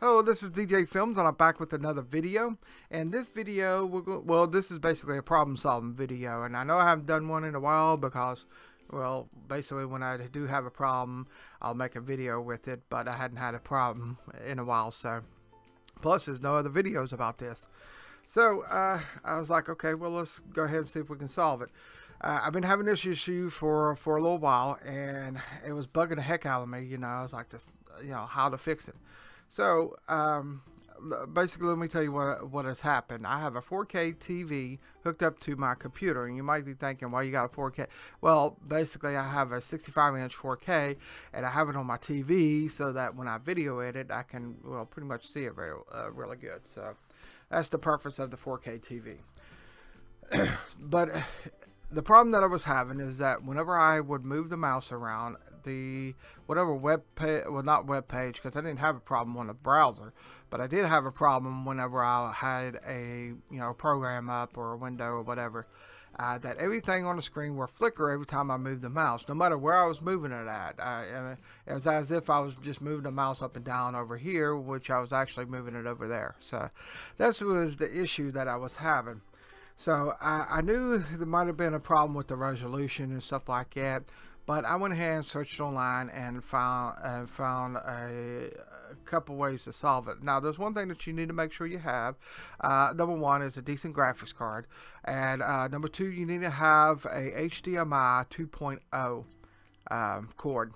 Hello, this is DJ Films, and I'm back with another video. And this video, well, this is basically a problem-solving video, and I know I haven't done one in a while because, well, basically when I do have a problem, I'll make a video with it, but I hadn't had a problem in a while, so. Plus, there's no other videos about this. So, uh, I was like, okay, well, let's go ahead and see if we can solve it. Uh, I've been having this issue for, for a little while, and it was bugging the heck out of me, you know, I was like, this, you know, how to fix it. So, um, basically, let me tell you what what has happened. I have a 4K TV hooked up to my computer, and you might be thinking, "Well, you got a 4K?" Well, basically, I have a 65-inch 4K, and I have it on my TV so that when I video edit, I can well pretty much see it very uh, really good. So, that's the purpose of the 4K TV. but the problem that I was having is that whenever I would move the mouse around, the whatever web page, well not web page because I didn't have a problem on the browser, but I did have a problem whenever I had a you know program up or a window or whatever. Uh, that everything on the screen will flicker every time I move the mouse, no matter where I was moving it at. Uh, it was as if I was just moving the mouse up and down over here, which I was actually moving it over there. So that was the issue that I was having. So I, I knew there might have been a problem with the resolution and stuff like that. But I went ahead and searched online and found and found a, a, couple ways to solve it. Now, there's one thing that you need to make sure you have. Uh, number one is a decent graphics card, and uh, number two, you need to have a HDMI 2.0 um, cord.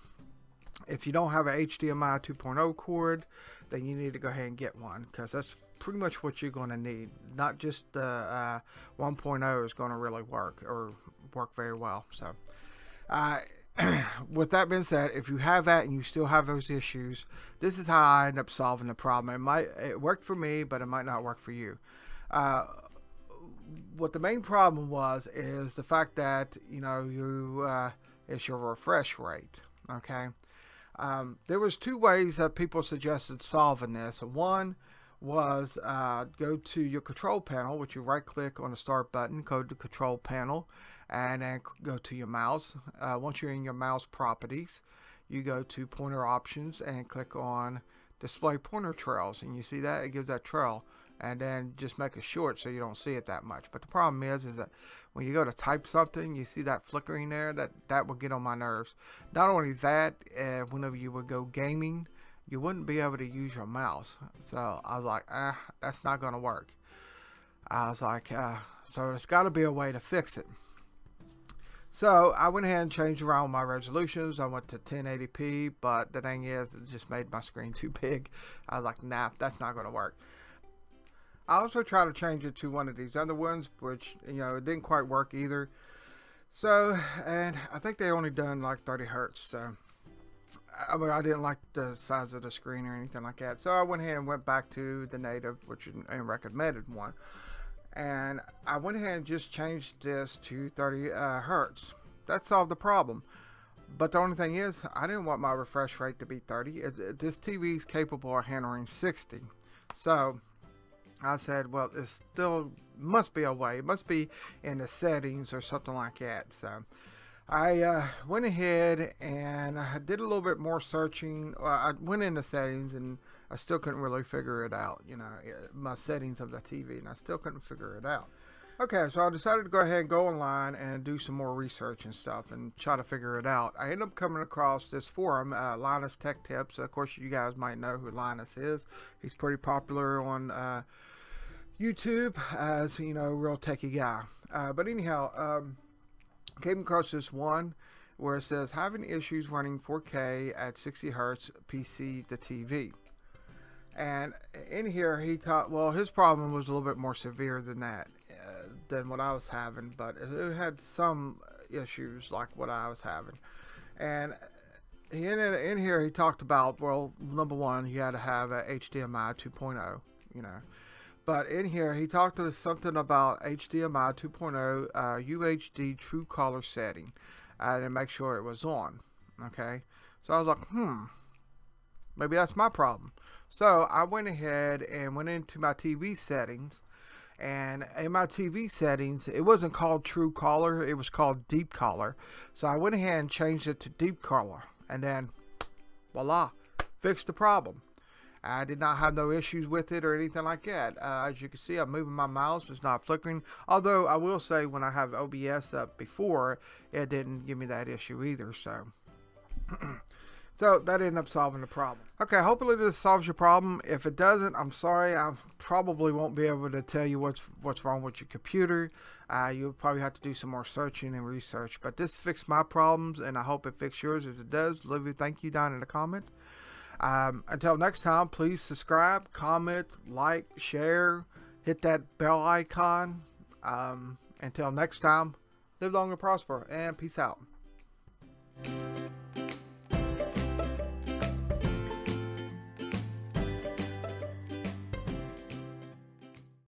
If you don't have a HDMI 2.0 cord, then you need to go ahead and get one because that's pretty much what you're going to need. Not just the uh, 1.0 is going to really work or work very well. So. Uh, with that being said, if you have that and you still have those issues, this is how I end up solving the problem. It might it worked for me, but it might not work for you. Uh, what the main problem was is the fact that you know you uh, it's your refresh rate. Okay, um, there was two ways that people suggested solving this. One was uh, go to your control panel, which you right click on the start button, go to control panel, and then go to your mouse. Uh, once you're in your mouse properties, you go to pointer options and click on display pointer trails, and you see that it gives that trail. And then just make it short so you don't see it that much. But the problem is, is that when you go to type something, you see that flickering there. That that will get on my nerves. Not only that, uh, whenever you would go gaming, you wouldn't be able to use your mouse. So I was like, ah, that's not going to work. I was like, uh, so there's got to be a way to fix it. So I went ahead and changed around my resolutions. I went to 1080p, but the thing is, it just made my screen too big. I was like, nah, that's not going to work. I also tried to change it to one of these other ones, which, you know, it didn't quite work either. So, and I think they only done like 30 hertz, so I, mean, I didn't like the size of the screen or anything like that. So I went ahead and went back to the native, which is a recommended one. And I went ahead and just changed this to 30 uh, hertz. That solved the problem. But the only thing is, I didn't want my refresh rate to be 30. It, it, this TV is capable of handling 60. So I said, well, it still must be a way. It must be in the settings or something like that. So I uh, went ahead and I did a little bit more searching. I went into settings and I still couldn't really figure it out. You know, my settings of the TV, and I still couldn't figure it out. Okay, so I decided to go ahead and go online and do some more research and stuff and try to figure it out. I ended up coming across this forum, uh, Linus Tech Tips. Of course, you guys might know who Linus is. He's pretty popular on uh, YouTube as, you know, real techie guy. Uh, but anyhow, um, came across this one where it says having issues running 4K at 60 hertz PC to TV. And in here, he taught, well, his problem was a little bit more severe than that, uh, than what I was having, but it had some issues like what I was having. And in, in here, he talked about, well, number one, you had to have a HDMI 2.0, you know. But in here, he talked to us something about HDMI 2.0 uh, UHD True Color setting. I didn't make sure it was on. Okay. So I was like, hmm, maybe that's my problem. So I went ahead and went into my TV settings. And in my TV settings, it wasn't called True Color, it was called Deep Color. So I went ahead and changed it to Deep Color. And then, voila, fixed the problem. I did not have no issues with it or anything like that. Uh, as you can see, I'm moving my mouse. It's not flickering. Although I will say when I have OBS up before, it didn't give me that issue either. So. So that ended up solving the problem. Okay, hopefully this solves your problem. If it doesn't, I'm sorry. I probably won't be able to tell you what's what's wrong with your computer. Uh, you'll probably have to do some more searching and research. But this fixed my problems, and I hope it fixes yours. As it does, leave a thank you down in the comment. Um, until next time, please subscribe, comment, like, share, hit that bell icon. Um, until next time, live long and prosper, and peace out.